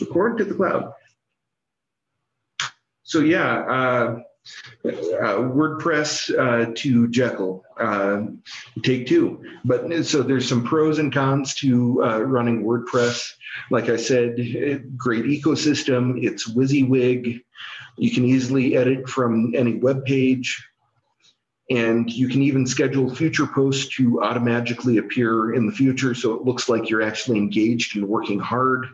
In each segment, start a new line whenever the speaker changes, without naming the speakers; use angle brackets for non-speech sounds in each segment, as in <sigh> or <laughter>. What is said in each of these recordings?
Record to the cloud. So yeah, uh, uh, WordPress uh, to Jekyll, uh, take two. But so there's some pros and cons to uh, running WordPress. Like I said, great ecosystem. It's WYSIWYG. You can easily edit from any web page. And you can even schedule future posts to automatically appear in the future. So it looks like you're actually engaged and working hard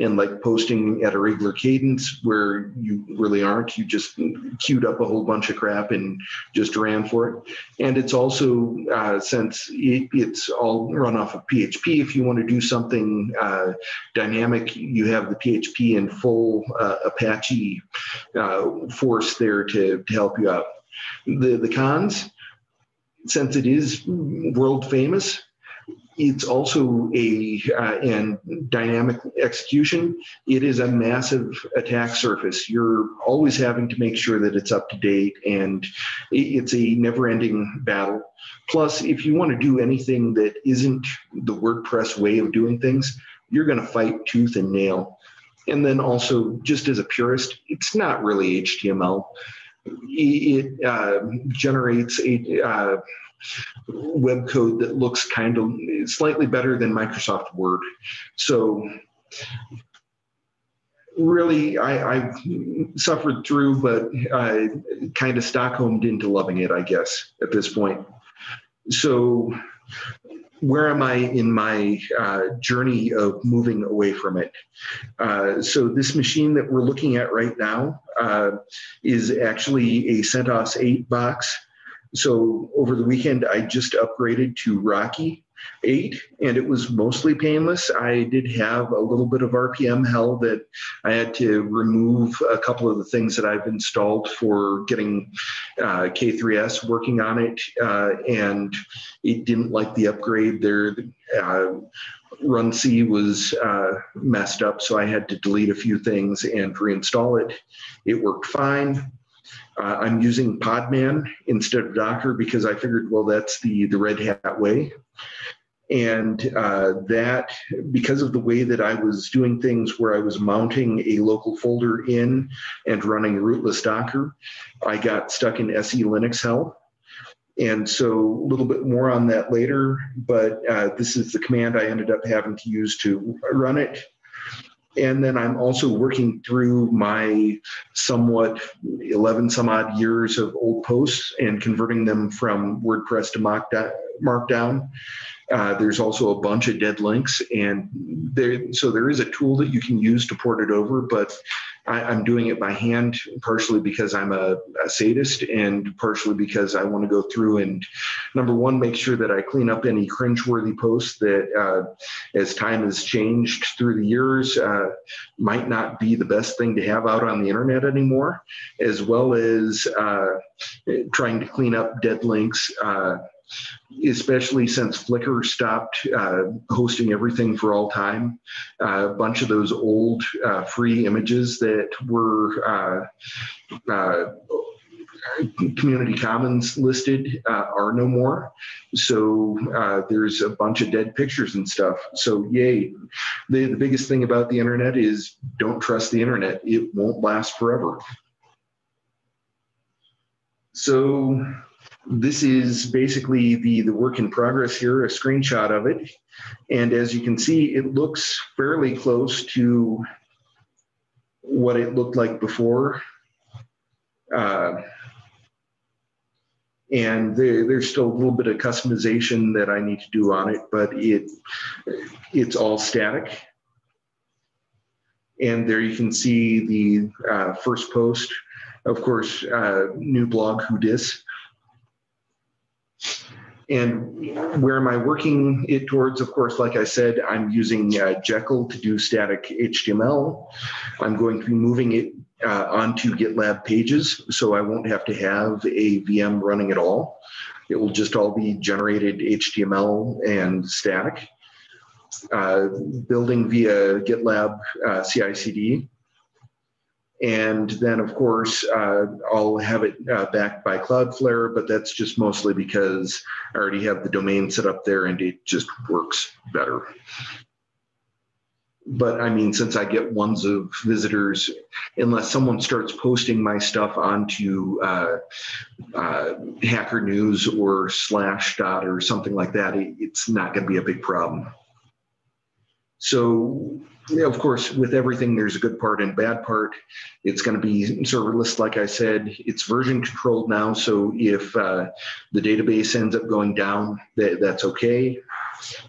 and like posting at a regular cadence where you really aren't. You just queued up a whole bunch of crap and just ran for it. And it's also, uh, since it, it's all run off of PHP, if you want to do something uh, dynamic, you have the PHP in full uh, Apache uh, force there to, to help you out. The, the cons, since it is world famous, it's also a uh, and dynamic execution. It is a massive attack surface. You're always having to make sure that it's up to date, and it's a never-ending battle. Plus, if you want to do anything that isn't the WordPress way of doing things, you're going to fight tooth and nail. And then also, just as a purist, it's not really HTML it uh, generates a uh, web code that looks kind of slightly better than Microsoft Word. So really, I, have suffered through, but I kind of Stockholmed into loving it, I guess, at this point. So where am I in my uh, journey of moving away from it? Uh, so this machine that we're looking at right now uh, is actually a CentOS 8 box. So over the weekend, I just upgraded to Rocky eight, and it was mostly painless. I did have a little bit of RPM hell that I had to remove a couple of the things that I've installed for getting uh, K3S working on it, uh, and it didn't like the upgrade. There, uh, C was uh, messed up, so I had to delete a few things and reinstall it. It worked fine. Uh, I'm using Podman instead of Docker because I figured, well, that's the, the Red Hat way. And uh, that, because of the way that I was doing things where I was mounting a local folder in and running rootless Docker, I got stuck in SE Linux hell. And so a little bit more on that later, but uh, this is the command I ended up having to use to run it. And then I'm also working through my somewhat 11 some odd years of old posts and converting them from WordPress to Markdown. Uh, there's also a bunch of dead links, and there, so there is a tool that you can use to port it over. But I, am doing it by hand, partially because I'm a, a, sadist, and partially because I want to go through and number one, make sure that I clean up any cringeworthy posts that, uh, as time has changed through the years, uh, might not be the best thing to have out on the internet anymore, as well as uh, trying to clean up dead links uh, especially since Flickr stopped uh, hosting everything for all time. Uh, a bunch of those old uh, free images that were uh, uh, community commons listed uh, are no more. So there's a bunch of dead pictures and stuff. So yay. The, the biggest thing about the internet is don't trust the internet. It won't last forever. So this is basically the, the work in progress here, a screenshot of it. And as you can see, it looks fairly close to what it looked like before. Uh, and there, there's still a little bit of customization that I need to do on it, but it it's all static. And there you can see the uh, first post. Of course, uh, new blog, who dis. And where am I working it towards? Of course, like I said, I'm using uh, Jekyll to do static HTML. I'm going to be moving it uh, onto GitLab pages, so I won't have to have a VM running at all. It will just all be generated HTML and static. Uh, building via GitLab uh, CI/CD and then, of course, uh, I'll have it uh, backed by Cloudflare, but that's just mostly because I already have the domain set up there and it just works better. but I mean, since I get ones of visitors, unless someone starts posting my stuff onto uh, uh, Hacker News or Slashdot or something like that, it's not going to be a big problem. So, of course, with everything, there's a good part and bad part. It's going to be serverless, like I said. It's version controlled now, so if uh, the database ends up going down, that, that's okay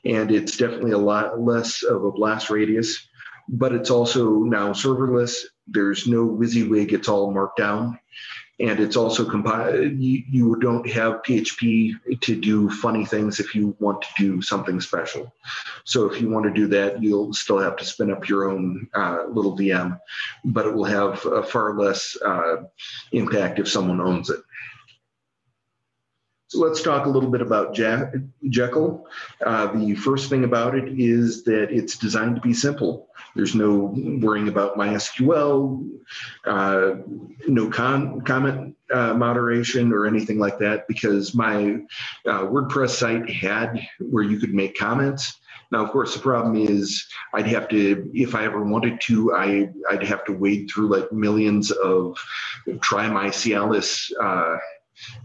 and it's definitely a lot less of a blast radius, but it's also now serverless. There's no WYSIWYG, it's all markdown. And it's also compiled, you, you don't have PHP to do funny things if you want to do something special. So if you want to do that, you'll still have to spin up your own uh, little VM, but it will have far less uh, impact if someone owns it. So let's talk a little bit about Jekyll. Uh, the first thing about it is that it's designed to be simple. There's no worrying about MySQL, uh, no con comment uh, moderation or anything like that because my uh, WordPress site had where you could make comments. Now, of course, the problem is I'd have to, if I ever wanted to, I, I'd have to wade through like millions of try my Cialis uh,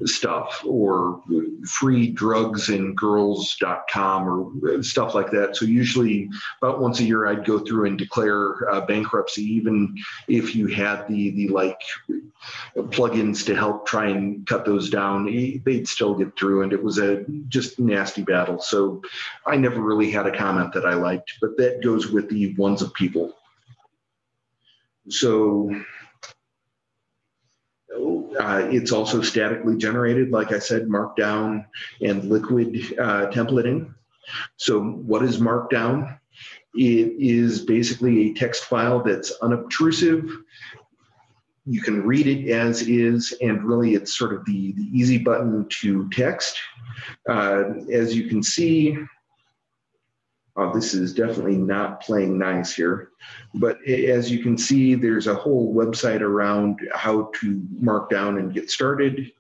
stuff or free drugs and girls.com or stuff like that. So usually about once a year I'd go through and declare uh, bankruptcy, even if you had the, the like plugins to help try and cut those down, they'd still get through. And it was a just nasty battle. So I never really had a comment that I liked, but that goes with the ones of people. So uh, it's also statically generated, like I said, Markdown and liquid uh, templating. So, what is Markdown? It is basically a text file that's unobtrusive. You can read it as is, and really it's sort of the, the easy button to text. Uh, as you can see, uh, this is definitely not playing nice here. But as you can see, there's a whole website around how to mark down and get started.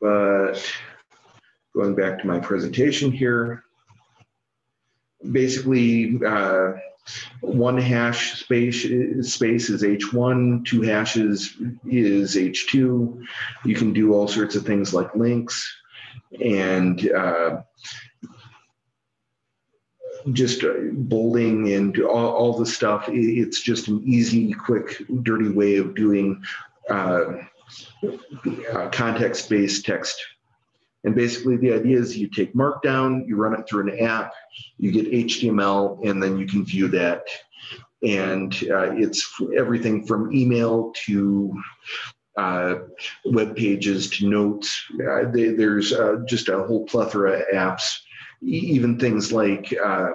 But going back to my presentation here, basically uh, one hash space, space is H1, two hashes is H2. You can do all sorts of things like links and uh, just uh, bolding and all, all the stuff. It's just an easy, quick, dirty way of doing uh, uh, context-based text. And basically the idea is you take Markdown, you run it through an app, you get HTML, and then you can view that. And uh, it's everything from email to uh, web pages to notes. Uh, they, there's uh, just a whole plethora of apps. Even things like uh,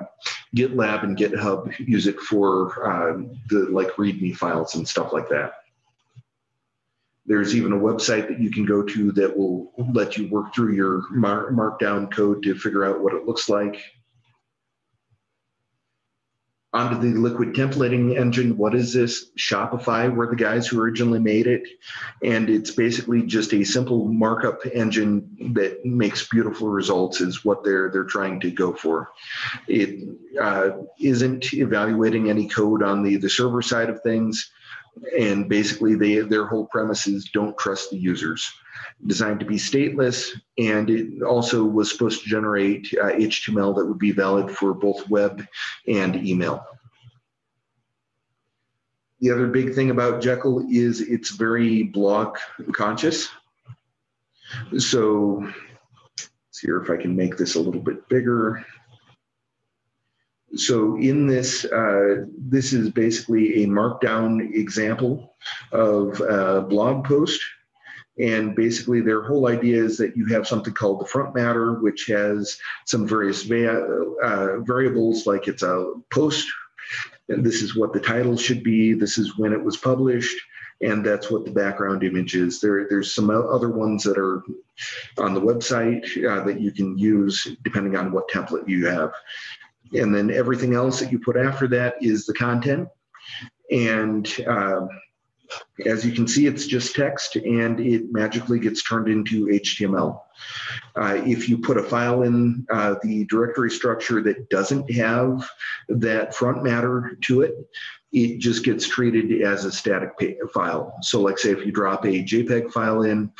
GitLab and GitHub use it for uh, the like README files and stuff like that. There's even a website that you can go to that will let you work through your mar markdown code to figure out what it looks like onto the liquid templating engine. What is this? Shopify were the guys who originally made it. And it's basically just a simple markup engine that makes beautiful results is what they're they're trying to go for. It uh, not evaluating any code on the, the server side of things. And basically they their whole premise is don't trust the users designed to be stateless, and it also was supposed to generate uh, HTML that would be valid for both web and email. The other big thing about Jekyll is it's very block conscious. So let's see if I can make this a little bit bigger. So in this, uh, this is basically a markdown example of a blog post and basically, their whole idea is that you have something called the front matter, which has some various va- uh, variables, like it's a post, and this is what the title should be, this is when it was published, and that's what the background image is. There, there's some other ones that are on the website uh, that you can use depending on what template you have. And then everything else that you put after that is the content. And uh, As you can see, it's just text and it magically gets turned into HTML. Uh, if you put a file in uh, the directory structure that doesn't have that front matter to it, it just gets treated as a static file. So like say if you drop a JPEG file in,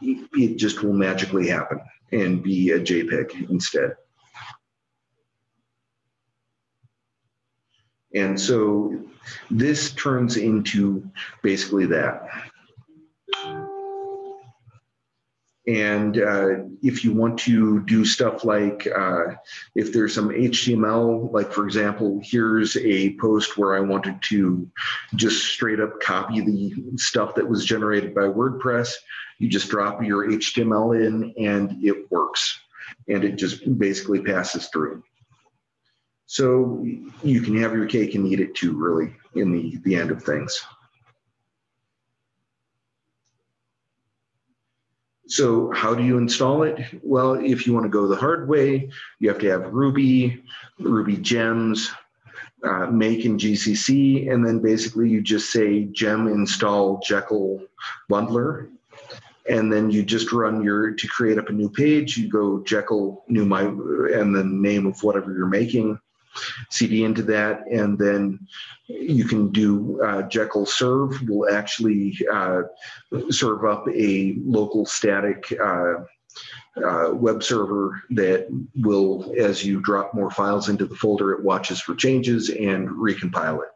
it just will magically happen and be a JPEG instead. And so this turns into basically that. And uh, if you want to do stuff like uh, if there's some HTML, like for example, here's a post where I wanted to just straight up copy the stuff that was generated by WordPress, you just drop your HTML in and it works. And it just basically passes through. So you can have your cake and eat it too, really, in the, the end of things. So how do you install it? Well, if you want to go the hard way, you have to have Ruby, Ruby gems, uh, make in GCC, and then basically you just say gem install Jekyll bundler, and then you just run your to create up a new page. You go Jekyll new my and the name of whatever you're making, CD into that, and then you can do uh, Jekyll serve will actually uh, serve up a local static uh, uh, web server that will, as you drop more files into the folder, it watches for changes and recompile it.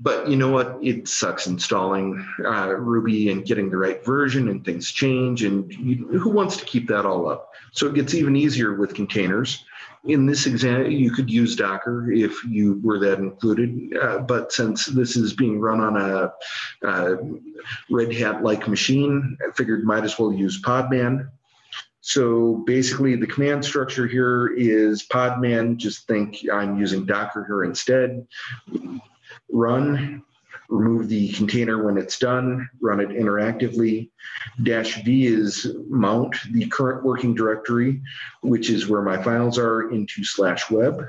But you know what? It sucks installing uh, Ruby and getting the right version, and things change. And you, who wants to keep that all up? So it gets even easier with containers. In this example, you could use Docker if you were that included. Uh, but since this is being run on a, a Red Hat-like machine, I figured might as well use Podman. So basically, the command structure here is Podman. Just think I'm using Docker here instead run, remove the container when it's done, run it interactively. Dash V is mount the current working directory, which is where my files are, into slash web.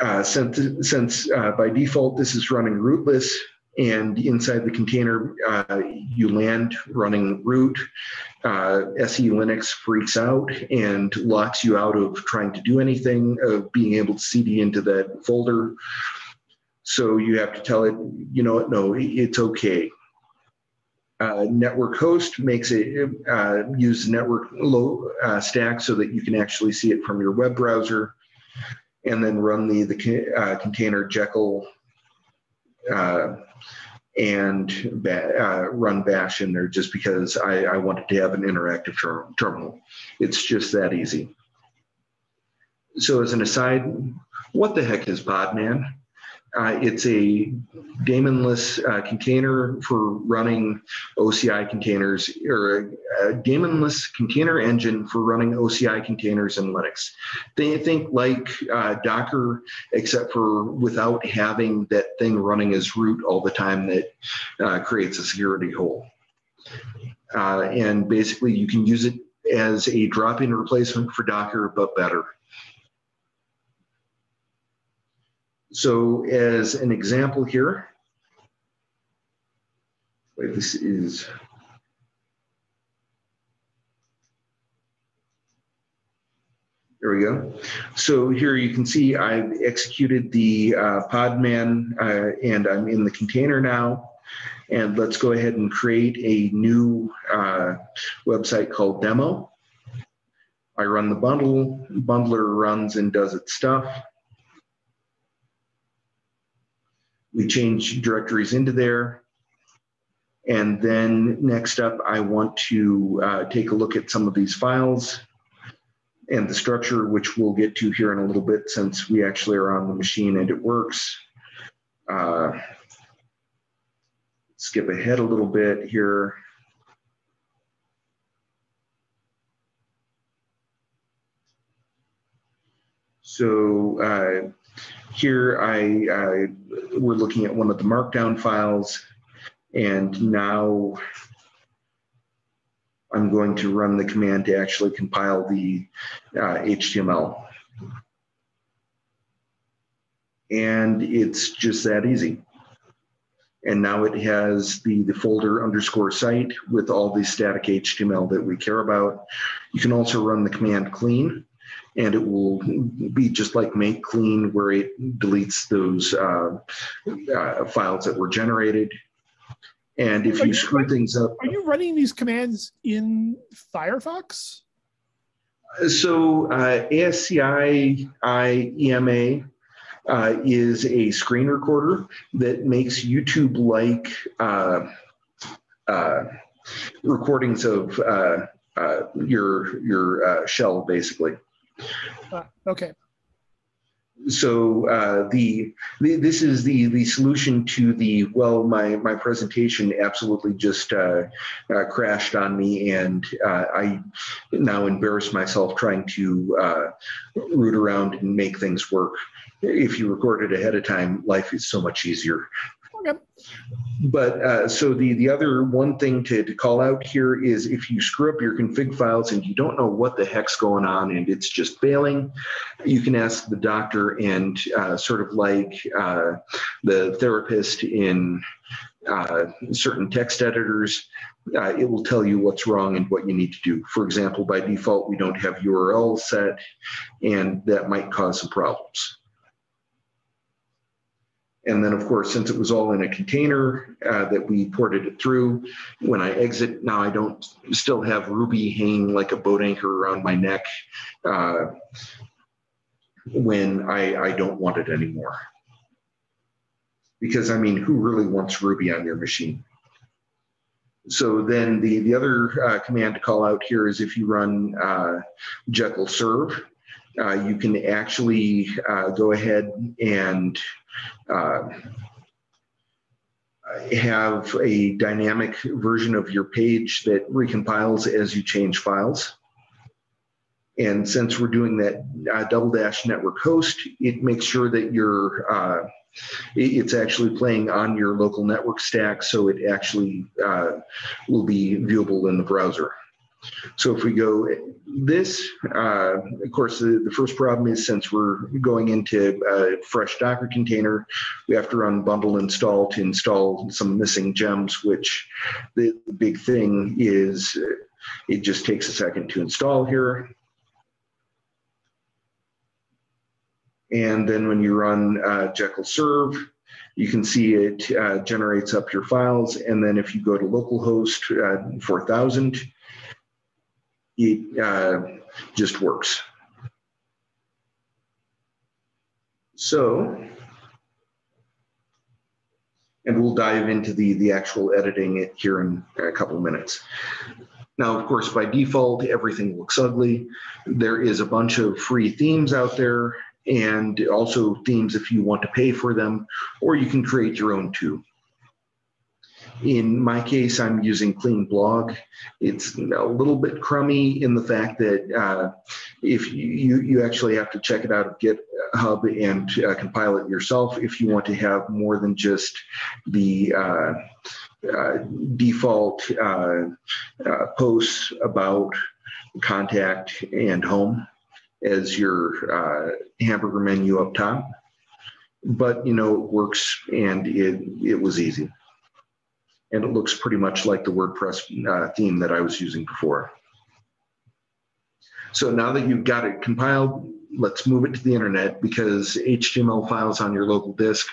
Uh, since since uh, by default this is running rootless, and inside the container uh, you land running root, uh, SE Linux freaks out and locks you out of trying to do anything, of being able to CD into that folder. So you have to tell it, you know what, no, it's okay. Uh, network host makes it uh, use network low uh, stack so that you can actually see it from your web browser and then run the, the uh, container Jekyll uh, and ba- uh, run bash in there just because I, I wanted to have an interactive ter- terminal. It's just that easy. So as an aside, what the heck is Podman? Uh, it's a daemonless uh, container for running OCI containers, or a, a, daemonless container engine for running OCI containers in Linux. They think like uh, Docker, except for without having that thing running as root all the time that uh, creates a security hole. Uh, and basically, you can use it as a drop-in replacement for Docker, but better. So as an example here, this is There we go. So here you can see I've executed the uh, Podman uh, and I'm in the container now. And let's go ahead and create a new uh, website called demo. I run the bundle, bundler runs and does its stuff. We change directories into there. And then next up, I want to uh, take a look at some of these files and the structure, which we'll get to here in a little bit since we actually are on the machine and it works. Uh, skip ahead a little bit here. So uh, here I, I we're looking at one of the markdown files and now I'm going to run the command to actually compile the uh, HTML. And it's just that easy. And now it has the, the folder underscore site with all the static HTML that we care about. You can also run the command clean and it will be just like make clean where it deletes those uh, uh, files that were generated. And if you, you, screw things up.
Are you running these commands in Firefox?
So uh, ASCII EMA uh, is a screen recorder that makes YouTube like uh, uh, recordings of uh, uh, your your uh, shell, basically.
Okay
so uh, the, the, this is the the solution to the well my my presentation absolutely just uh, uh, crashed on me and uh, I now embarrass myself trying to uh, root around and make things work. If you record it ahead of time, life is so much easier. Yep. But uh, so the the other one thing to, to call out here is if you screw up your config files and you don't know what the heck's going on and it's just failing, you can ask the doctor and uh, sort of like uh, the therapist in uh, certain text editors, uh, it will tell you what's wrong and what you need to do. For example, by default, we don't have URL set, and that might cause some problems. And then, of course, since it was all in a container uh, that we ported it through, when I exit, now I don't still have Ruby hanging like a boat anchor around my neck uh, when I, I don't want it anymore. Because, I mean, who really wants Ruby on your machine? So then the, the other uh, command to call out here is if you run uh, Jekyll serve, uh, you can actually uh, go ahead and uh, have a dynamic version of your page that recompiles as you change files. And since we're doing that uh, double dash network host, it makes sure that your uh, it's actually playing on your local network stack, so it actually uh, will be viewable in the browser. So if we go this, uh, of course, the, the, first problem is since we're going into a fresh Docker container, we have to run bundle install to install some missing gems, which the, big thing is it just takes a second to install here. And then when you run uh, Jekyll serve, you can see it uh, generates up your files. And then if you go to localhost uh, 4000, it uh, just works. So, and we'll dive into the, the actual editing it here in a couple minutes. Now, of course, by default, everything looks ugly. There is a bunch of free themes out there and also themes if you want to pay for them, or you can create your own too. In my case, I'm using Clean Blog. It's a little bit crummy in the fact that uh, if you, you actually have to check it out of GitHub and uh, compile it yourself if you want to have more than just the uh, uh default uh, uh, posts about contact and home as your hamburger menu up top. But you know, it works and it, it was easy and it looks pretty much like the WordPress uh, theme that I was using before. So now that you've got it compiled, let's move it to the internet because HTML files on your local disk,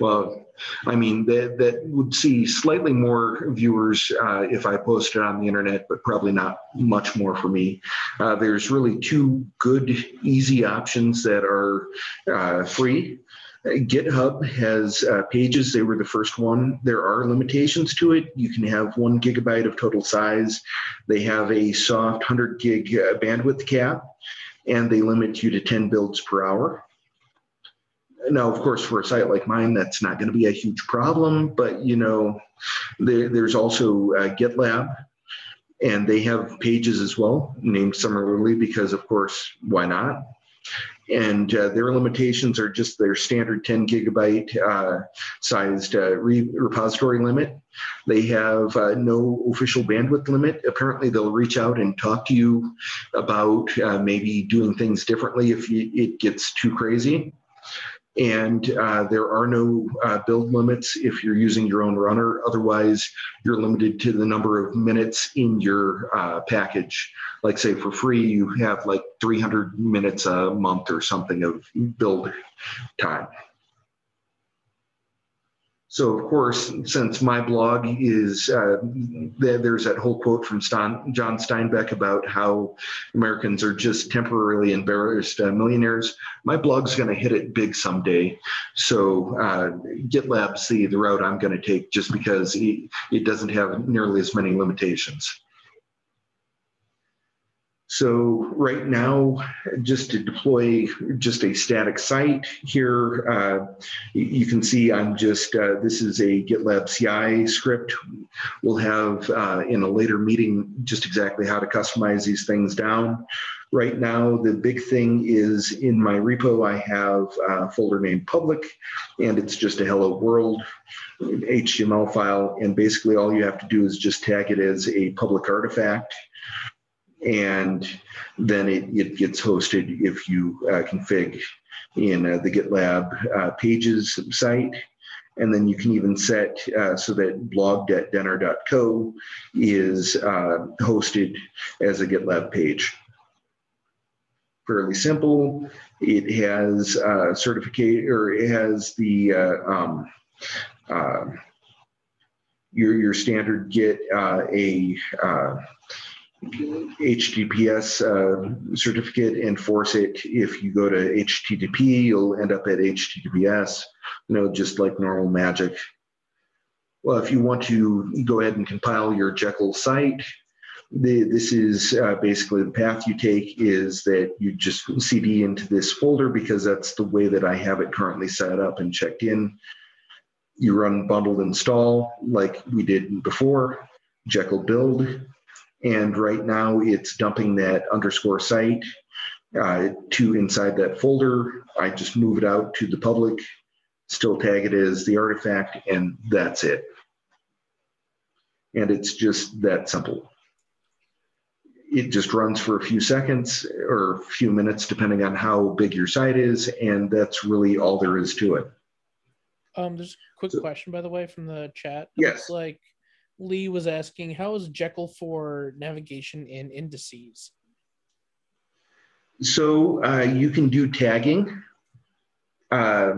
well, I mean, that, that would see slightly more viewers uh, if I posted on the internet, but probably not much more for me. Uh, there's really two good, easy options that are uh, free. GitHub has uh, pages. They were the first one. There are limitations to it. You can have one gigabyte of total size. They have a soft 100 gig uh, bandwidth cap, and they limit you to 10 builds per hour. Now, of course, for a site like mine, that's not going to be a huge problem. But you know, there, there's also uh, GitLab, and they have pages as well, named similarly because, of course, why not? And uh, their limitations are just their standard 10 gigabyte uh, sized uh, re- repository limit. They have uh, no official bandwidth limit. Apparently, they'll reach out and talk to you about uh, maybe doing things differently if it gets too crazy. And uh, there are no uh, build limits if you're using your own runner. Otherwise, you're limited to the number of minutes in your uh, package. Like, say, for free, you have like 300 minutes a month or something of build time. So, of course, since my blog is, uh, there's that whole quote from John Steinbeck about how Americans are just temporarily embarrassed uh, millionaires. My blog's going to hit it big someday. So, uh, GitLab's the, the route I'm going to take just because it, it doesn't have nearly as many limitations. So right now, just to deploy just a static site here, uh, you can see I'm just, uh, this is a GitLab CI script. We'll have uh, in a later meeting just exactly how to customize these things down. Right now, the big thing is in my repo, I have a folder named public, and it's just a hello world HTML file. And basically all you have to do is just tag it as a public artifact and then it, it gets hosted if you uh, config in uh, the GitLab uh, pages site. And then you can even set uh, so that blog.denner.co is uh, hosted as a GitLab page. Fairly simple. It has uh, certificate or it has the um, your your standard Git a HTTPS uh, certificate and force it. If you go to HTTP, you'll end up at HTTPS, you know, just like normal magic. Well, if you want to go ahead and compile your Jekyll site, the, this is uh, basically the path you take is that you just CD into this folder because that's the way that I have it currently set up and checked in. You run bundled install like we did before, Jekyll build, and right now it's dumping that underscore site uh, to inside that folder. I just move it out to the public, still tag it as the artifact, and that's it. And it's just that simple. It just runs for a few seconds or a few minutes, depending on how big your site is, and that's really all there is to it.
Um, there's a quick so, question, by the way, from the chat.
It yes.
like Lee was asking, how is Jekyll for navigation in indices?
So uh, you can do tagging. Uh,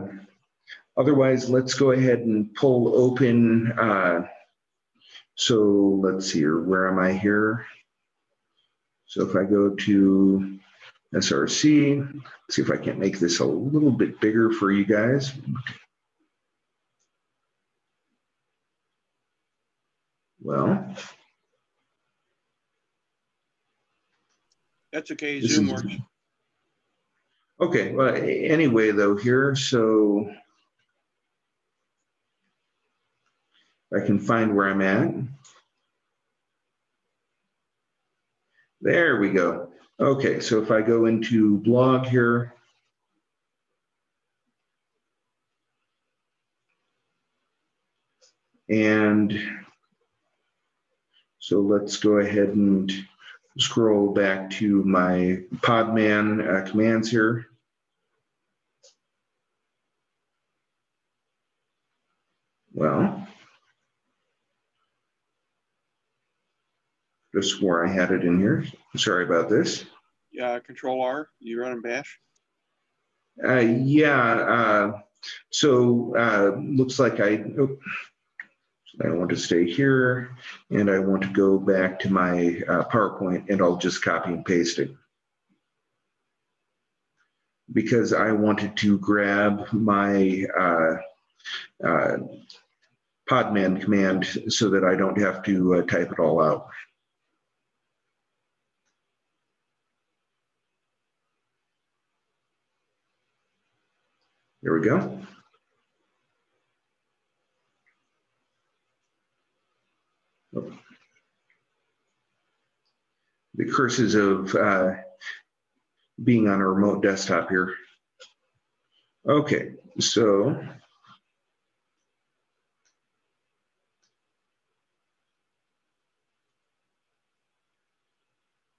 otherwise, let's go ahead and pull open. Uh, so let's see here, where am I here? So if I go to SRC, see if I can't make this a little bit bigger for you guys. Well,
That's okay, Zoom works.
okay, well, anyway, though, here, so I can find where I'm at. There we go. Okay, so if I go into blog here, and so let's go ahead and scroll back to my Podman uh, commands here. Well, just where I had it in here. Sorry about this.
Yeah, Control R. You running Bash?
Uh, yeah. Uh, so uh, looks like I. Oh, I want to stay here and I want to go back to my uh, PowerPoint and I'll just copy and paste it. Because I wanted to grab my uh, uh, Podman command so that I don't have to uh, type it all out. There we go. The curses of uh, being on a remote desktop here. Okay, so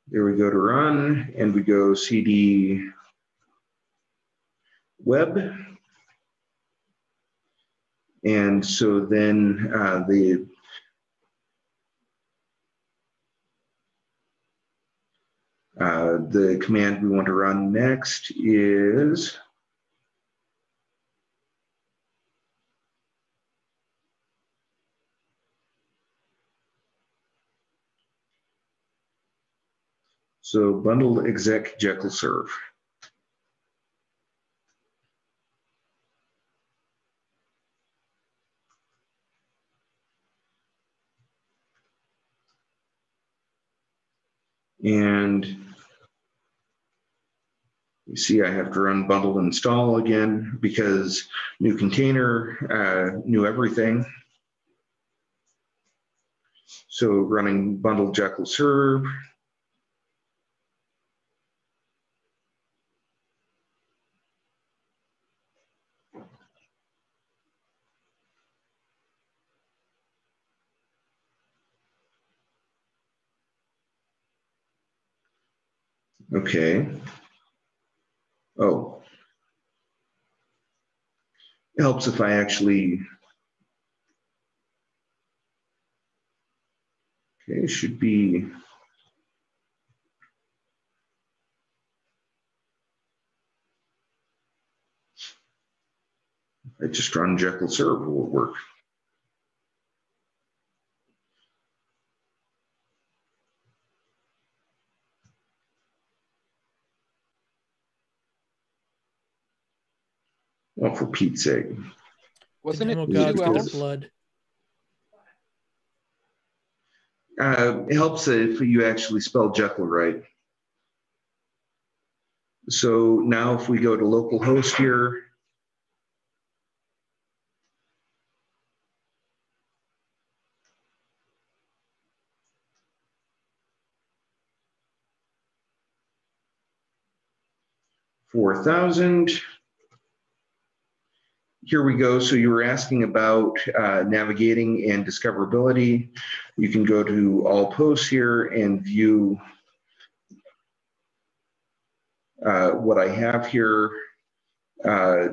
there we go to run and we go cd web And so then uh, the uh, the command we want to run next is So bundle exec Jekyll serve. And you see I have to run bundle install again because new container, uh, new everything. So running bundle Jekyll serve. Okay. Oh. It helps if I actually. Okay, should be. I just run Jekyll serve will work. Well, for Pete's sake.
Wasn't it
Oh
two
God, good
L's?
blood.
Uh, it helps if you actually spell Jekyll right. So now if we go to localhost here, four thousand. Here we go. So you were asking about uh, navigating and discoverability. You can go to all posts here and view uh, what I have here. Uh,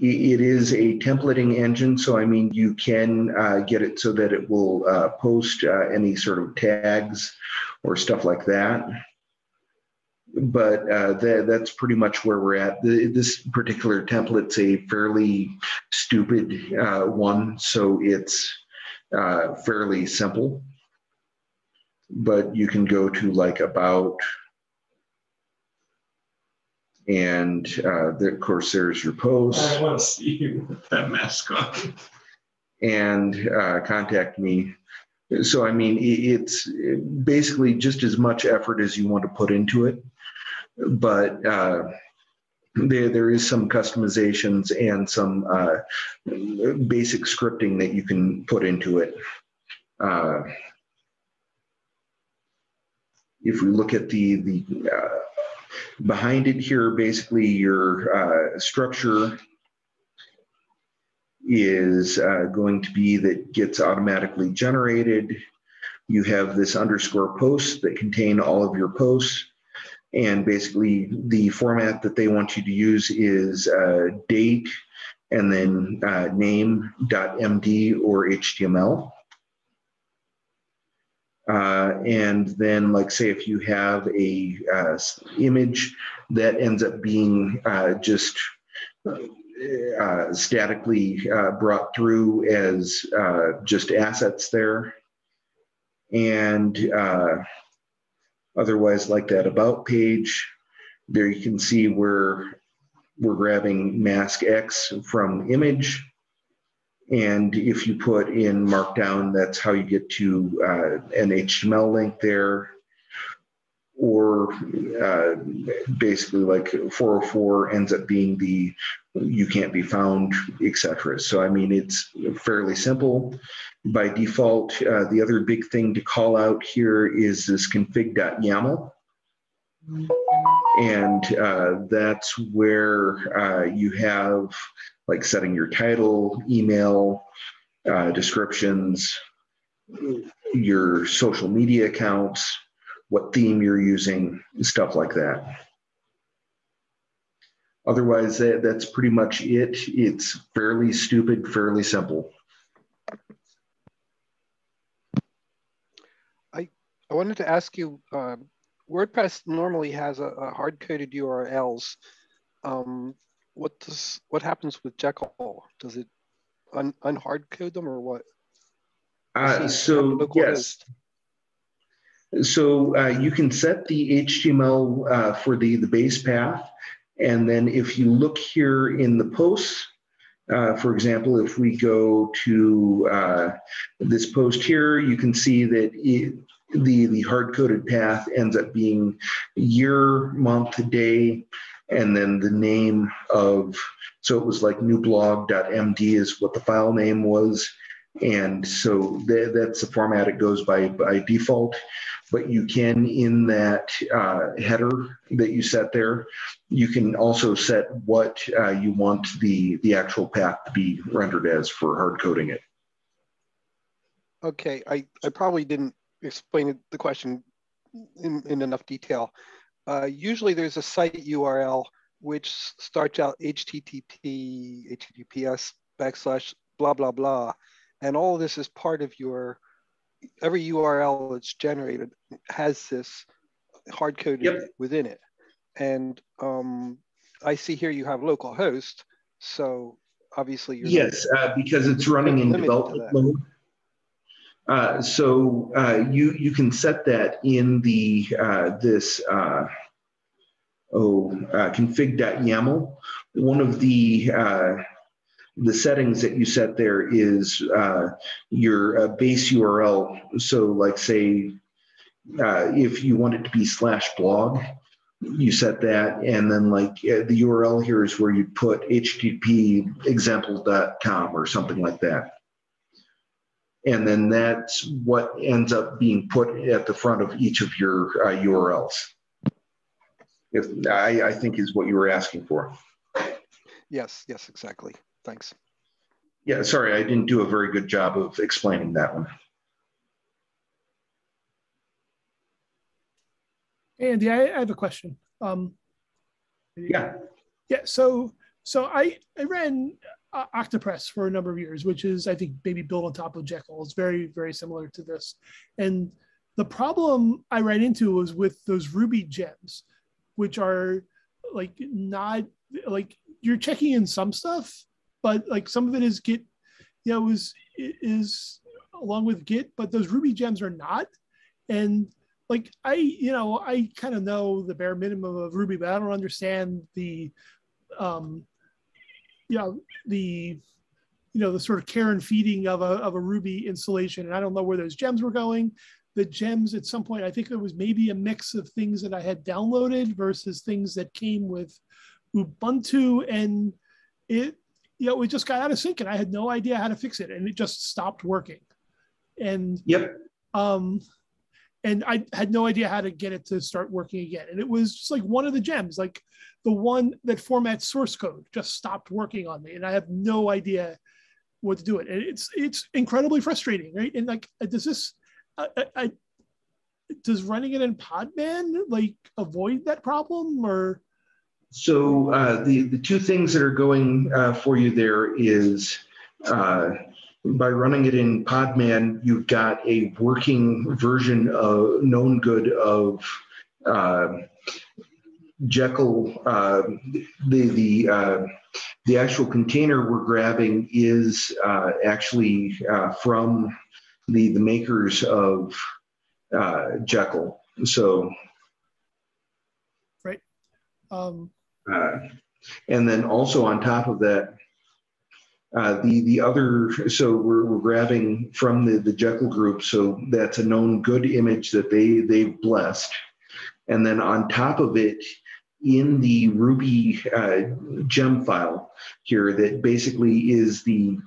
it is a templating engine, so I mean, you can uh, get it so that it will uh, post uh, any sort of tags or stuff like that. But uh, that, that's pretty much where we're at. The, this particular template's a fairly stupid uh, one, so it's uh, fairly simple. But you can go to like about, and uh, the, of course there's your post
I want to see you with that mask on.
and uh, contact me. So I mean, it's basically just as much effort as you want to put into it, but uh, there there is some customizations and some uh, basic scripting that you can put into it. Uh, if we look at the the uh, behind it here, basically your uh, structure is uh, going to be that gets automatically generated. You have this underscore posts that contain all of your posts. And basically, the format that they want you to use is uh, date and then uh, name.md or HTML. Uh, and then, like, say, if you have a uh, image that ends up being uh, just uh, statically uh, brought through as just assets there. And otherwise, like that about page, there you can see where we're grabbing mask X from image. And if you put in Markdown, that's how you get to uh, an HTML link there. Or uh, basically, like 404 ends up being the you can't be found, etc. So, I mean, it's fairly simple. By default, uh, the other big thing to call out here is this config.yaml. And uh, that's where uh, you have like setting your title, email, uh, descriptions, your social media accounts, what theme you're using, stuff like that. Otherwise, that, that's pretty much it. It's fairly stupid, fairly simple.
I I wanted to ask you, um, WordPress normally has a, a hard-coded URLs. Um, what does what happens with Jekyll? Does it un, unhard code them or what?
Uh, so yes, so uh, you can set the HTML uh, for the the base path, and then if you look here in the posts, uh, for example, if we go to uh, this post here, you can see that it, the the hard coded path ends up being year, month, day, and then the name of. So it was like newblog.md is what the file name was. And so th- that's the format it goes by by default. But you can, in that uh, header that you set there, you can also set what uh, you want the, the actual path to be rendered as for hard coding it.
Okay, I, I probably didn't explain the question in, in enough detail. Uh, usually there's a site URL which starts out HTTP, HTTPS backslash blah, blah, blah. And all this is part of your, every URL that's generated has this hard coded
Yep.
within it. And um, I see here you have localhost. So obviously you're.
Yes, uh, because it's running in development mode. Uh, so uh, you you can set that in the uh, this uh, oh uh, config.yaml. One of the uh, the settings that you set there is uh, your uh, base URL. So like say uh, if you want it to be slash blog, you set that and then like uh, the url here is where you put http example.com or something like that and then that's what ends up being put at the front of each of your uh, urls if I, I think is what you were asking for
Yes, yes, exactly. Thanks.
yeah sorry i didn't do a very good job of explaining that one
Andy, I, I have a question. Um,
yeah
yeah, so so I I ran uh, Octopress for a number of years, which is I think maybe built on top of Jekyll. It's very very similar to this, and the problem I ran into was with those Ruby gems, which are like not like you're checking in some stuff, but like some of it is Git, you know, is is along with Git, but those Ruby gems are not, and like I, you know, I kind of know the bare minimum of Ruby, but I don't understand the, um, you know, the, you know, the sort of care and feeding of a of a Ruby installation, and I don't know where those gems were going. The gems at some point, I think it was maybe a mix of things that I had downloaded versus things that came with Ubuntu, and it, you know, it just got out of sync, and I had no idea how to fix it, and it just stopped working. And
yep
um, and I had no idea how to get it to start working again. And it was just like one of the gems, like the one that formats source code, just stopped working on me, and I have no idea what to do it. And it's it's incredibly frustrating, right? And like, uh, does this, I, I, I does running it in Podman like avoid that problem or?
So uh, the the two things that are going uh, for you there is uh, by running it in Podman, you've got a working version of known good of uh, Jekyll. Uh, the the uh, the actual container we're grabbing is actually from the the makers of Jekyll. So.
Um,
Uh, and then also on top of that, uh, the the other so we're, we're grabbing from the the Jekyll group, so that's a known good image that they they've blessed, and then on top of it, in the Ruby uh, gem file here, that basically is the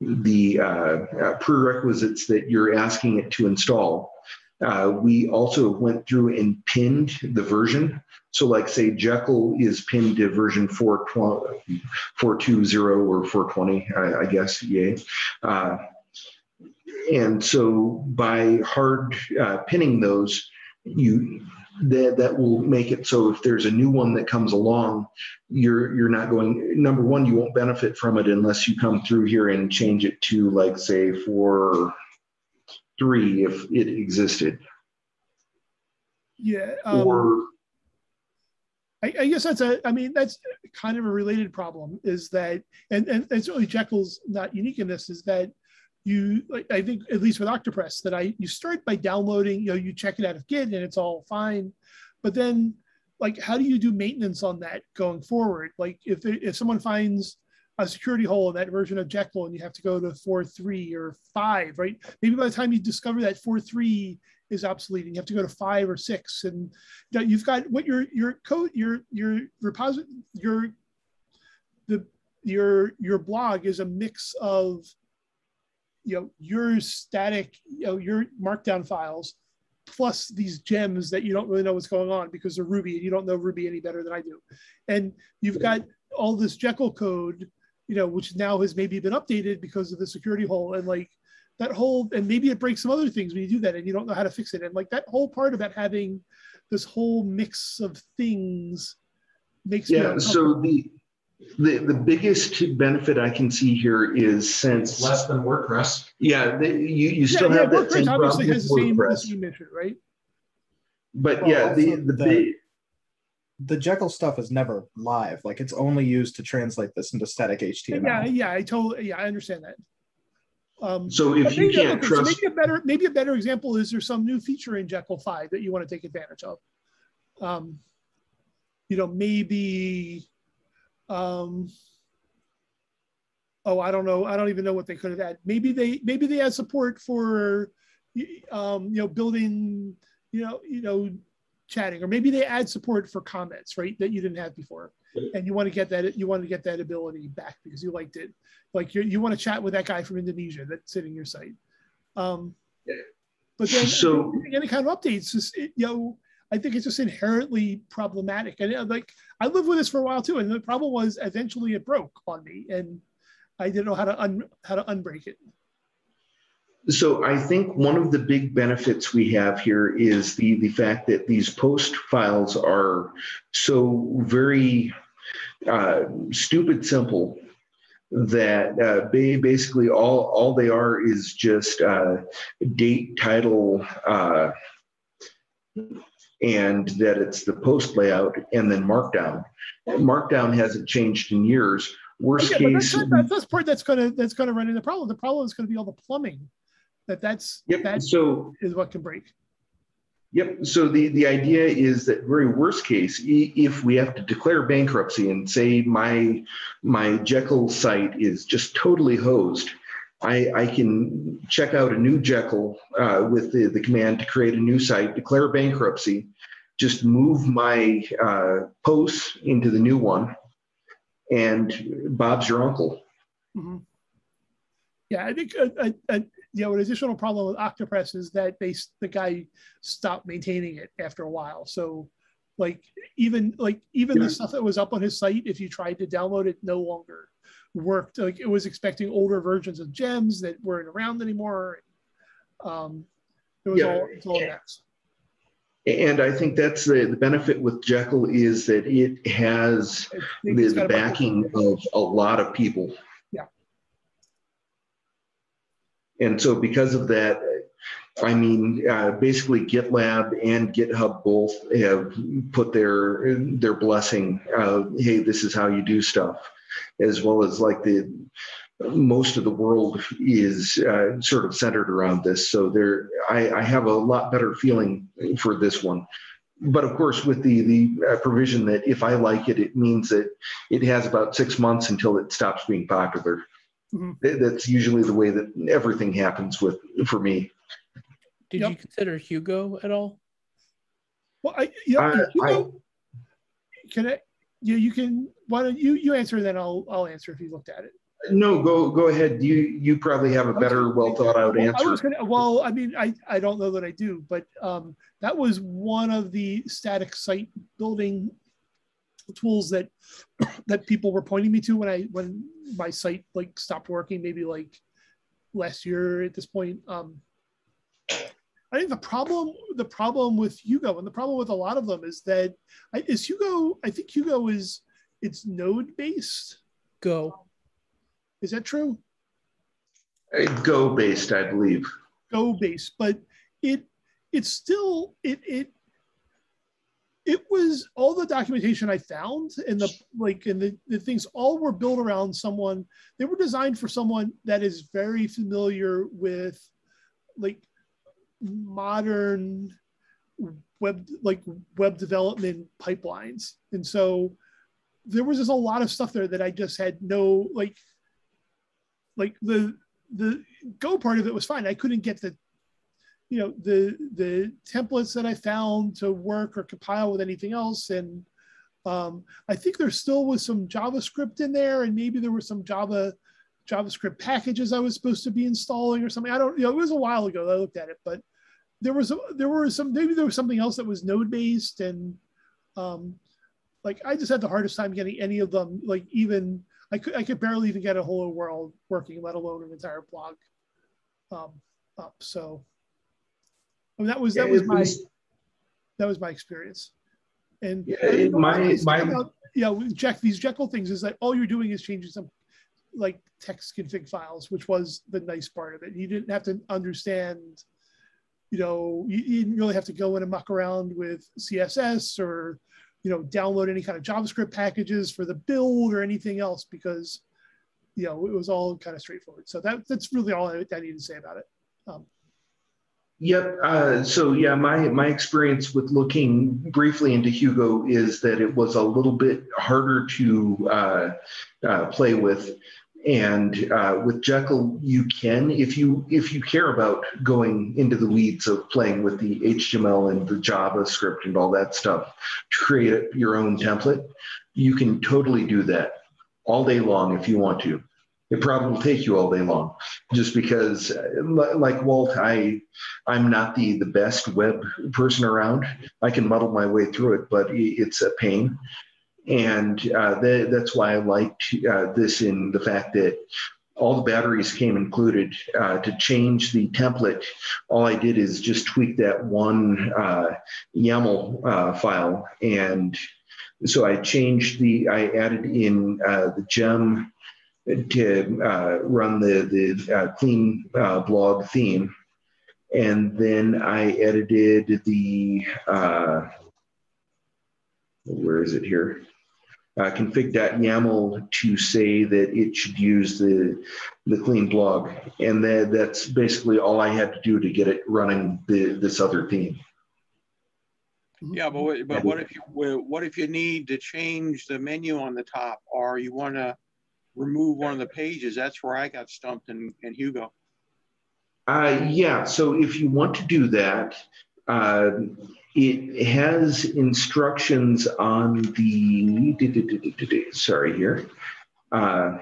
the uh, prerequisites that you're asking it to install. Uh, we also went through and pinned the version. So, like, say, Jekyll is pinned to version 420, 420 or 420, I, I guess, yay. Uh, and so, by hard uh, pinning those, you that that will make it so if there's a new one that comes along, you're you're not going. Number one, you won't benefit from it unless you come through here and change it to like say for three if it existed,
Yeah. Um,
or
I, I guess that's a, I mean, that's kind of a related problem is that, and, and, and certainly Jekyll's not unique in this, is that you, like, I think, at least with Octopress, that I, you start by downloading, you know, you check it out of Git and it's all fine. But then, like, how do you do maintenance on that going forward? Like, if, if someone finds a security hole in that version of Jekyll and you have to go to 4.3 or 5, right? Maybe by the time you discover that 4.3 is obsolete and you have to go to five or six. And you know, you've got what your your code your your repository your the your your blog is a mix of you know your static you know your markdown files plus these gems that you don't really know what's going on because they're ruby and you don't know ruby any better than i do. And you've got all this jekyll code you know which now has maybe been updated because of the security hole and like that whole and maybe it breaks some other things when you do that and you don't know how to fix it and like that whole part about having this whole mix of things makes me
yeah. So the the the biggest benefit I can see here is since
Less than WordPress.
yeah, the, you you still
yeah,
have that
WordPress
same problem
obviously
with
has the same, the
WordPress,
same issue, right?
but
Well,
yeah, the
also
the
the-
big
the Jekyll stuff is never live. Like it's only used to translate this into static HTML.
Yeah, yeah, I totally, yeah, I understand that. Um,
so if you
maybe,
can't
okay, so maybe a better, maybe a better example is there's some new feature in Jekyll five that you want to take advantage of. Um, you know, maybe, um, oh, I don't know, I don't even know what they could have had. Maybe they, maybe they had support for, um, you know, building, you know, you know, chatting, or maybe they add support for comments, right, that you didn't have before, and you want to get that, you want to get that ability back because you liked it like you you want to chat with that guy from Indonesia that's sitting your site. Um, but then
So-
any kind of updates, is, it, you know, I think it's just inherently problematic. And uh, like I lived with this for a while too, and the problem was eventually it broke on me, and I didn't know how to un, how to unbreak it.
So I think one of the big benefits we have here is the the fact that these post files are so very uh, stupid simple that uh, basically all all they are is just uh, date title uh, and that it's the post layout and then markdown. Markdown hasn't changed in years. Worst
that's,
case,
that's, that's part that's gonna that's gonna run into the problem. The problem is gonna be all the plumbing. That that's
yep.
that
So
is what can break.
Yep. So the, the idea is that very worst case, if we have to declare bankruptcy and say my my Jekyll site is just totally hosed, I, I can check out a new Jekyll uh, with the, the command to create a new site, declare bankruptcy, just move my uh, posts into the new one, and Bob's your uncle.
Mhm. Yeah, I think uh, uh, uh, you know an additional problem with Octopress is that they the guy stopped maintaining it after a while. So, like even like even
Yeah.
the stuff that was up on his site, if you tried to download it, no longer worked. Like it was expecting older versions of gems that weren't around anymore. Um, it was
Yeah.
all it's all mess.
And I think that's the, the benefit with Jekyll is that it has the, the backing of a lot of people.
Yeah.
And so because of that, I mean, uh, basically GitLab and GitHub both have put their their blessing. Uh, hey, this is how you do stuff, as well as like the most of the world is uh, sort of centered around this. So there, I, I have a lot better feeling for this one but of course, with the the uh, provision that if I like it, it means that it has about six months until it stops being popular.
Mhm.
That's usually the way that everything happens with for me.
Did
Yep.
you consider Hugo at all?
Well, I, you know,
I-
you
I-
can I? Yeah, you can. Why don't you you answer, then I'll I'll answer if you looked at it.
No, go go ahead. You you probably have a better, well thought out
Well, I
answer.
was gonna, well, I mean, I, I don't know that I do, but um, that was one of the static site building tools that <coughs> that people were pointing me to when I when my site like stopped working, maybe like last year at this point. Um, I think the problem the problem with Hugo and the problem with a lot of them is that I- is Hugo. I think Hugo is it's node based.
Go.
Is that true?
Uh, Go based, I believe.
Go based, but it it's still it it it was all the documentation I found and the like and the, the things all were built around someone. They were designed for someone that is very familiar with like modern web like web development pipelines. And so there was just a lot of stuff there that I just had no like like the the go part of it was fine. I couldn't get the you know the the templates that I found to work or compile with anything else. And um, I think there still was some JavaScript in there and maybe there were some Java JavaScript packages I was supposed to be installing or something. I don't you know it was a while ago that I looked at it but there was a, there were some maybe there was something else that was node based and um, like I just had the hardest time getting any of them like even I could I could barely even get a whole world working let alone an entire blog um, up. So I mean, that was that
Yeah,
was my
was-
that was my experience. And
Yeah,
I think
it- my- my-
about, yeah, Jack these Jekyll things is that all you're doing is changing some like text config files, which was the nice part of it. You didn't have to understand, you know, you, you didn't really have to go in and muck around with CSS or you know download any kind of JavaScript packages for the build or anything else because you know it was all kind of straightforward. So that that's really all I, I need to say about it. Um,
Yep. Uh, so yeah, my my experience with looking briefly into Hugo is that it was a little bit harder to uh, uh, play with, and uh, with Jekyll you can if you if you care about going into the weeds of playing with the HTML and the JavaScript and all that stuff to create your own template, you can totally do that all day long if you want to. It probably will take you all day long, just because, like Walt, I I'm not the the best web person around. I can muddle my way through it, but it's a pain. And uh, tha- that's why I liked uh, this in the fact that all the batteries came included. Uh, to change the template, all I did is just tweak that one uh, YAML uh, file. And so I changed the, I added in uh, the gem to uh, run the, the uh, clean uh, blog theme and then I edited the uh, where is it here? Uh, config.yaml to say that it should use the the clean blog, and that that's basically all I had to do to get it running the this other theme.
Yeah, but what, but what if you what if you need to change the menu on the top, or you want to remove one of the pages? That's where I got stumped in, in Hugo.
Uh, yeah, so if you want to do that, uh, it has instructions on the, sorry here. Uh,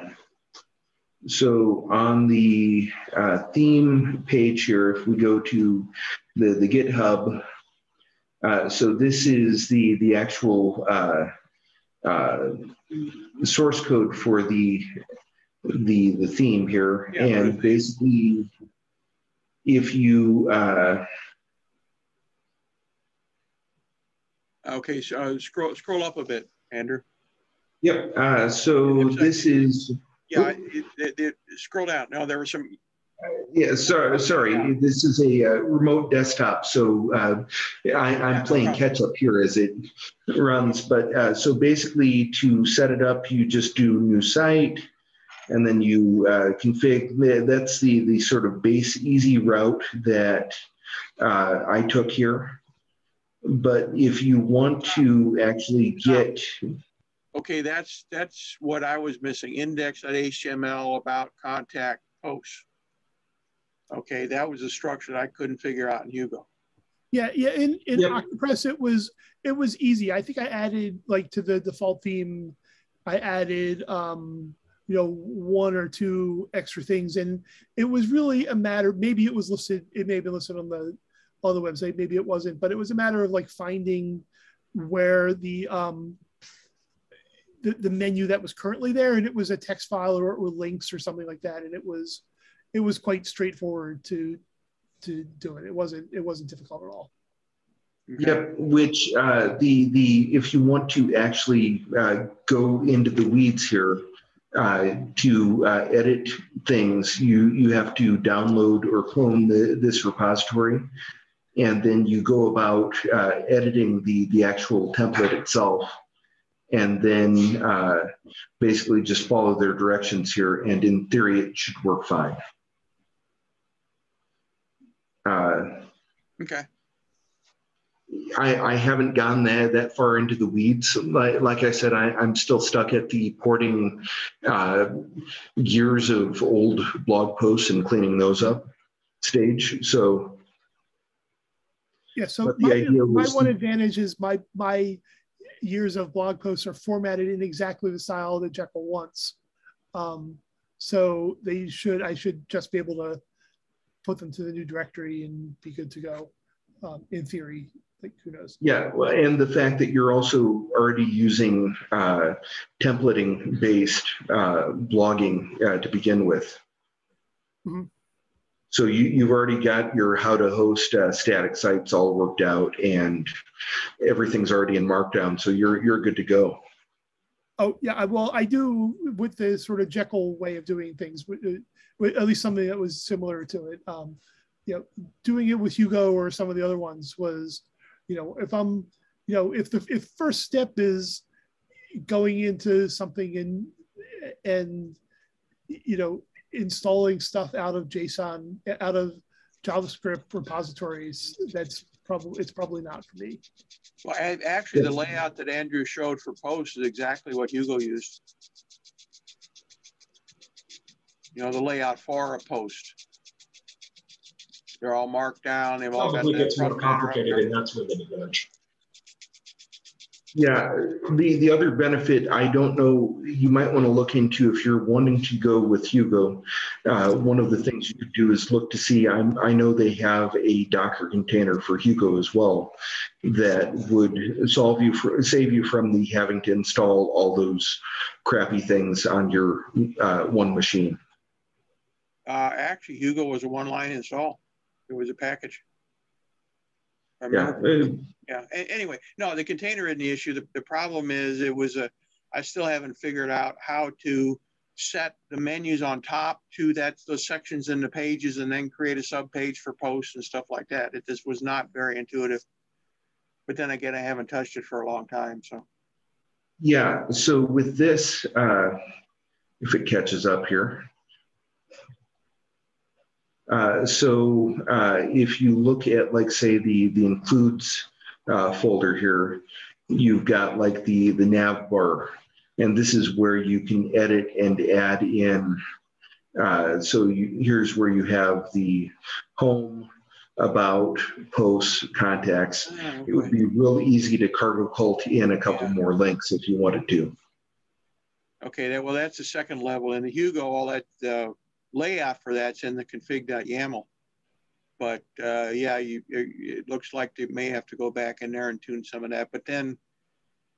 so on the uh, theme page here, if we go to the, the GitHub, uh, so this is the, the actual uh, source code for the, the, the theme here.
Yeah,
and basically, if you uh,
Okay, so uh, scroll scroll up a bit, Andrew.
yep uh, so this is
Yeah, it, it, it, scroll down. No, there were some.
Yeah sorry sorry this is a uh, remote desktop so uh, I, i'm playing catch up here as it runs but uh, so basically to set it up you just do new site and then you uh, config that's the the sort of base easy route that uh, i took here but if you want to actually get
Okay, that's that's what I was missing. Index.html about contact posts. Okay, that was a structure that I couldn't figure out in Hugo.
Yeah, yeah. In in
Yep.
Octopress, it was it was easy. I think I added like to the default theme, I added um, you know one or two extra things, and it was really a matter. Maybe it was listed. It may have been listed on the on the website. Maybe it wasn't, but it was a matter of like finding where the um the, the menu that was currently there, and it was a text file or, or links or something like that, and it was it was quite straightforward to to do it. It wasn't it wasn't difficult at all.
Yep, which uh, the the if you want to actually uh, go into the weeds here uh, to uh, edit things, you you have to download or clone the, this repository, and then you go about uh, editing the the actual template itself, and then uh, basically just follow their directions here, and in theory it should work fine.
Okay.
I, I haven't gone that, that far into the weeds. Like, like I said, I, I'm still stuck at the porting uh, years of old blog posts and cleaning those up stage. So
Yeah. So my,
idea
my
was-
one advantage is my my years of blog posts are formatted in exactly the style that Jekyll wants. Um, so they should I should just be able to put them to the new directory and be good to go. Um, in theory, like who knows?
yeah, well, and the fact that you're also already using uh, templating based uh, blogging uh, to begin with.
Mhm.
So you, you've already got your how to host uh, static sites all worked out and everything's already in Markdown. So you're, you're good to go.
Oh yeah, well I do with the sort of Jekyll way of doing things, uh, at least something that was similar to it. Um, you know, doing it with Hugo or some of the other ones was, you know, if I'm, you know, if the if first step is going into something and and you know installing stuff out of JSON out of JavaScript repositories, that's probably it's probably not for me.
Well, actually, the layout that Andrew showed for posts is exactly what Hugo used. You know, the layout for a post. They're all marked down. They've all got
Probably
that
gets more
front matter up
complicated
there.
and that's where they diverge.
Yeah, the, the other benefit, I don't know, you might want to look into if you're wanting to go with Hugo. Uh, one of the things you could do is look to see, I'm, I know they have a Docker container for Hugo as well that would solve you, for, save you from the having to install all those crappy things on your uh, one machine.
Uh, actually, Hugo was a one-line install. It was a package.
Yeah, uh,
Yeah. Anyway, no, the container isn't the issue. The, the problem is it was a, I still haven't figured out how to set the menus on top to that, those sections in the pages and then create a sub page for posts and stuff like that. It just was not very intuitive. But then again, I haven't touched it for a long time. So,
Yeah, so with this, uh, if it catches up here. Uh, so uh, if you look at like say the the includes uh, folder here, you've got like the the nav bar, and this is where you can edit and add in. Uh, so you, here's where you have the home, about, posts, contacts.
Ah,
It would be real easy to cargo cult in a couple
Yeah.
more links if you wanted to.
okay, that, well, that's the second level. And the Hugo, all that uh, layout for that's in the config.yaml. But uh, yeah, you, it it looks like they may have to go back in there and tune some of that. But then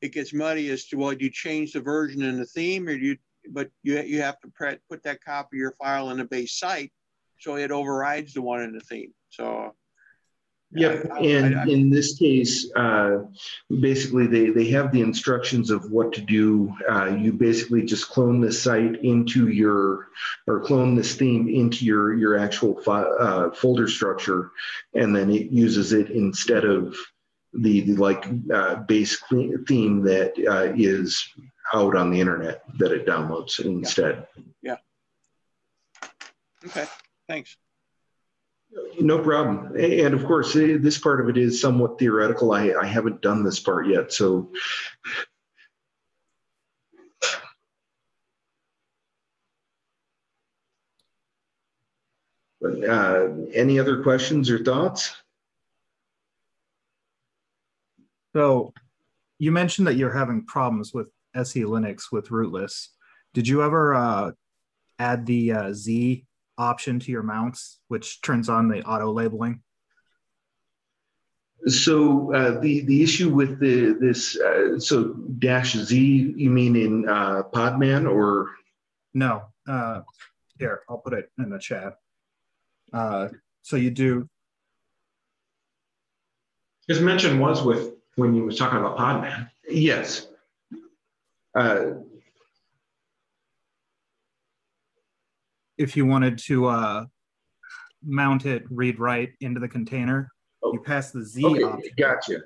it gets muddy as to well, do you change the version in the theme, or do you? But you you have to pre- put that copy of your file in the base site, so it overrides the one in the theme. So
Yep,
I- I-
and
I-
in this case, uh, basically, they, they have the instructions of what to do. Uh, You basically just clone this site into your, or clone this theme into your, your actual uh, folder structure, and then it uses it instead of the, the like uh, base theme that uh, is out on the internet that it downloads instead. Yeah.
Okay, thanks.
No problem. And of course, eh, this part of it is somewhat theoretical. I, I haven't done this part yet, so. But, uh, any other questions or thoughts?
So you mentioned that you're having problems with SE Linux with rootless. Did you ever uh, add the uh, Z option to your mounts, which turns on the auto labeling?
So uh, the the issue with the this uh, so dash Z you mean in uh, Podman or
No. Uh, here, I'll put it in the chat. Uh, so you do
His mention was with when he was talking about Podman.
Yes. Uh,
If you wanted to uh, mount it read write into the container, you pass the Z
Okay,
option.
gotcha.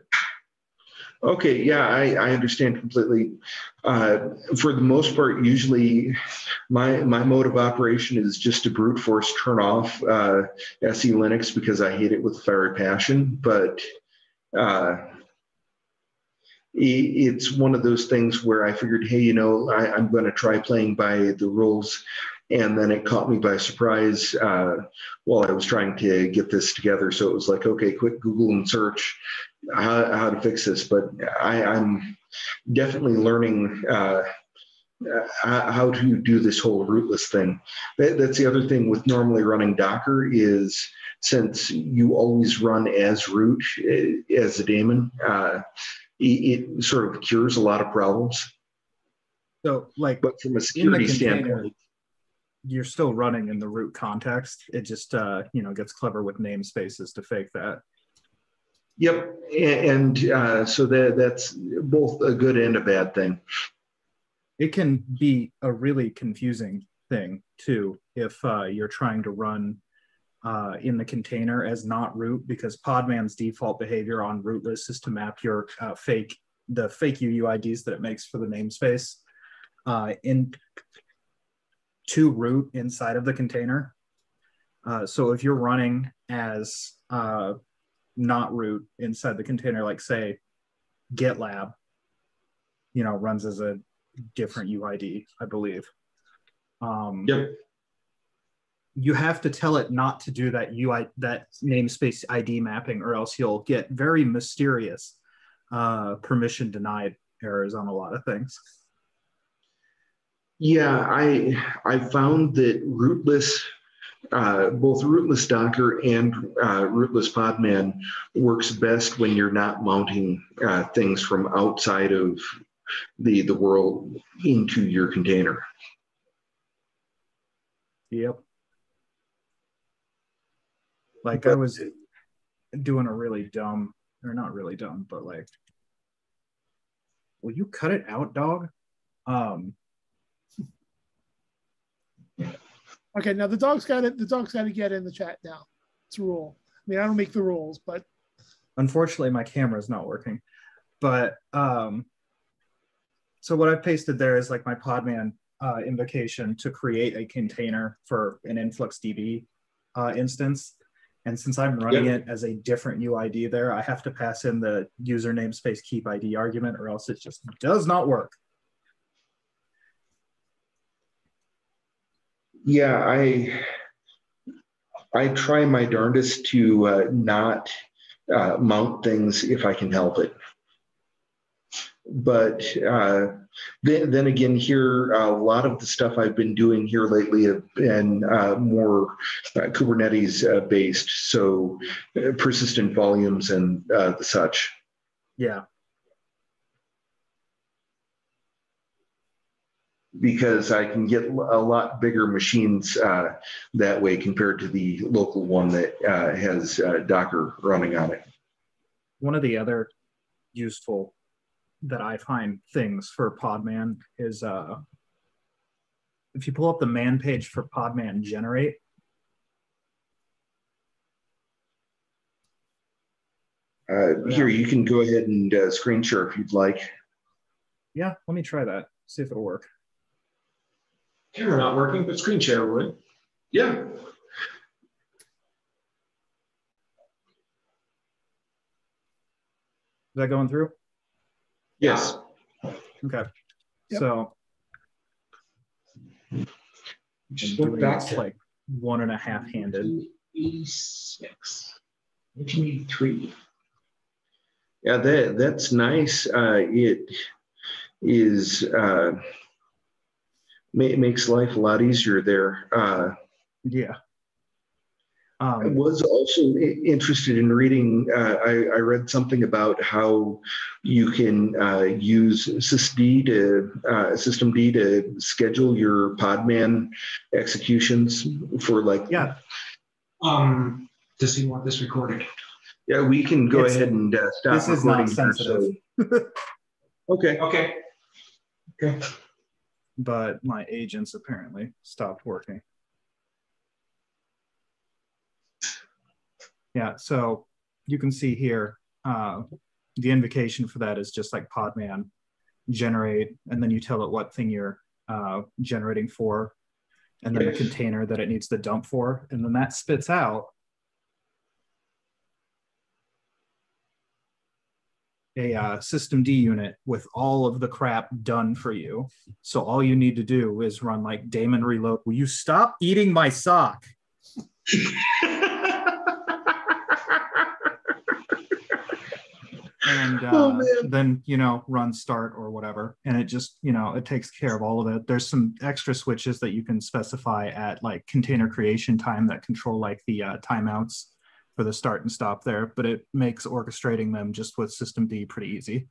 Okay, yeah, I, I understand completely. Uh, for the most part, usually my my mode of operation is just to brute force turn off uh, SE Linux because I hate it with fiery passion. But uh, i- it's one of those things where I figured, hey, you know, I, I'm going to try playing by the rules. And then it caught me by surprise uh, while I was trying to get this together. So it was like, okay, quick Google and search how, how to fix this, but I, I'm definitely learning uh, uh, how to do this whole rootless thing. That, that's the other thing with normally running Docker is since you always run as root uh, as a daemon, uh, it, it sort of cures a lot of problems.
So, like
But from a security standpoint,
you're still running in the root context. It just uh, you know gets clever with namespaces to fake that.
yep, and uh, so that that's both a good and a bad thing.
It can be a really confusing thing too if uh, you're trying to run uh, in the container as not root because Podman's default behavior on rootless is to map your uh, fake the fake UUIDs that it makes for the namespace uh, in to root inside of the container. Uh, so if you're running as uh, not root inside the container, like say GitLab, you know, runs as a different UID, I believe. Um,
Yep.
You have to tell it not to do that UI that namespace ID mapping, or else you'll get very mysterious uh, permission denied errors on a lot of things.
Yeah, I I found that rootless, uh, both rootless Docker and uh, rootless Podman works best when you're not mounting uh, things from outside of the the world into your container.
Yep. Like I was doing a really dumb, or not really dumb, but like, will you cut it out, dog? Um,
Okay, now the dog's got it. The dog's got to get in the chat now. It's a rule. I mean, I don't make the rules, but
unfortunately, my camera is not working. But um, so what I've pasted there is like my Podman uh, invocation to create a container for an InfluxDB uh, instance. And since I'm running it as a different UID there, I have to pass in the user namespace keep ID argument, or else it just does not work.
Yeah, I I try my darndest to uh, not uh, mount things if I can help it. But uh, then, then again, here a lot of the stuff I've been doing here lately have been uh, more uh, Kubernetes uh, based, so uh, persistent volumes and uh, the such.
Yeah.
because I can get a lot bigger machines uh, that way compared to the local one that uh, has uh, Docker running on it.
One of the other useful that I find things for Podman is uh, if you pull up the man page for Podman generate,
Uh, Here, you can go ahead and uh, screen share if you'd like.
yeah, let me try that, see if it'll work.
Camera not working, but screen share would.
Yeah.
Is that going through?
Yes.
Okay.
Yep.
So
Just
I'm doing
back
this
to
like one and a half handed.
86, 1983.
Yeah, that that's nice. Uh, it is uh, ma- makes life a lot easier there. Uh,
Yeah.
I
Um,
was also interested in reading. Uh, I, I read something about how you can uh, use SysD to uh, systemd to schedule your Podman executions for like.
Yeah.
Um, does he want this recorded?
Yeah, we can go
It's-
ahead and uh, stop
this is not
recording. here, so-
sensitive. <laughs>
Okay.
Okay. Okay.
but my agents apparently stopped working. Yeah, so you can see here, uh, the invocation for that is just like Podman generate, and then you tell it what thing you're uh, generating for, and then the container that it needs to dump for, and then that spits out a uh, system D unit with all of the crap done for you. So all you need to do is run like daemon reload. Will you stop eating my sock? <laughs> And <laughs> uh,
Oh,
then you know run start or whatever, and it just you know it takes care of all of it. There's some extra switches that you can specify at like container creation time that control like the uh, timeouts for the start and stop there, but it makes orchestrating them just with System D pretty easy.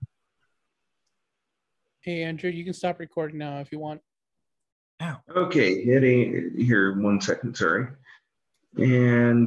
Hey, Andrew, you can stop recording now if you want.
Okay, hitting here one second, sorry. And